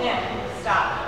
Yeah, stop.